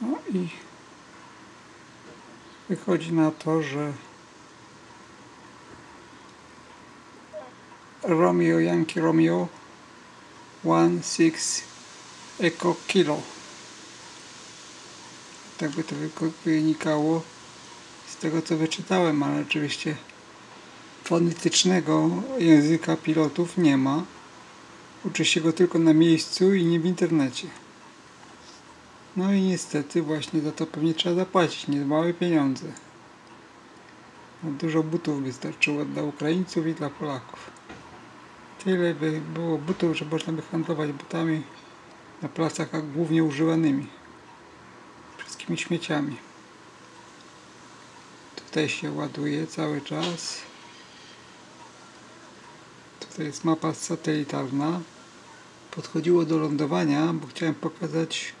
No i wychodzi na to, że Romeo Yankee Romeo 1-6 Echo Kilo. Tak by to wynikało z tego co wyczytałem, ale oczywiście fonetycznego języka pilotów nie ma. Uczy się go tylko na miejscu i nie w internecie. No i niestety właśnie za to pewnie trzeba zapłacić niemałe pieniądze. No, dużo butów wystarczyło dla Ukraińców i dla Polaków. Tyle by było butów, że można by handlować butami na placach, głównie używanymi. Wszystkimi śmieciami. Tutaj się ładuje cały czas. Tutaj jest mapa satelitarna. Podchodziło do lądowania, bo chciałem pokazać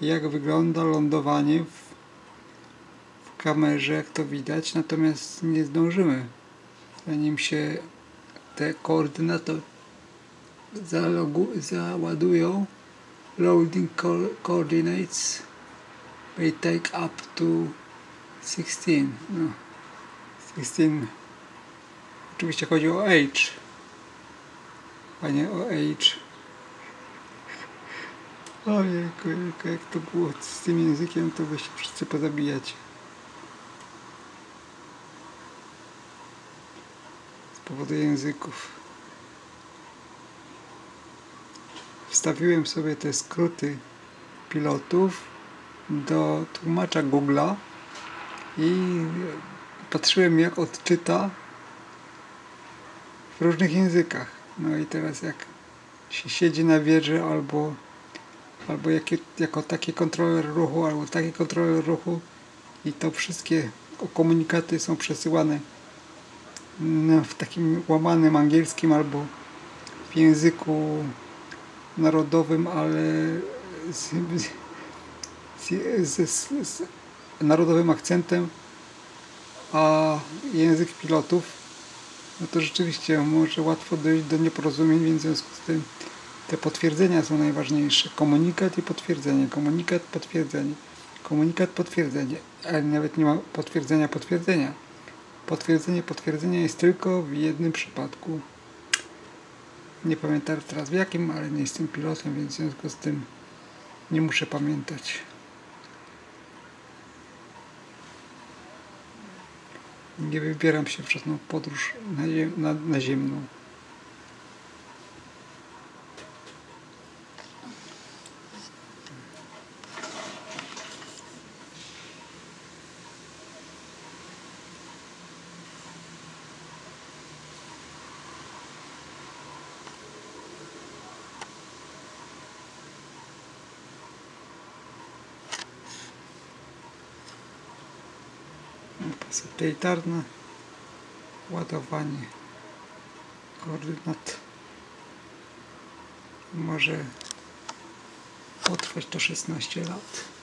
jak wygląda lądowanie w, w kamerze, jak to widać, natomiast nie zdążymy. Zanim się te koordynaty zalogu, załadują, loading co coordinates may take up to 16. No. 16. Oczywiście chodzi o age, a nie o age. Ojejku, jejku, jak to było z tym językiem, to by się wszyscy pozabijać. Z powodu języków. Wstawiłem sobie te skróty pilotów do tłumacza Google'a i patrzyłem jak odczyta w różnych językach. No i teraz jak się siedzi na wieży albo albo jakie, jako taki kontroler ruchu, albo taki kontroler ruchu i to wszystkie komunikaty są przesyłane w takim łamanym angielskim albo w języku narodowym, ale z, z, z, z narodowym akcentem, a język pilotów, no to rzeczywiście może łatwo dojść do nieporozumień, więc w związku z tym te potwierdzenia są najważniejsze. Komunikat i potwierdzenie. Komunikat, potwierdzenie. Komunikat, potwierdzenie. Ale nawet nie ma potwierdzenia, potwierdzenia. Potwierdzenie, potwierdzenia jest tylko w jednym przypadku. Nie pamiętam teraz w jakim, ale nie jestem pilotem, więc w związku z tym nie muszę pamiętać. Nie wybieram się w żadną podróż naziem, naziemną. Satelitarne ładowanie koordynat może potrwać to 16 lat.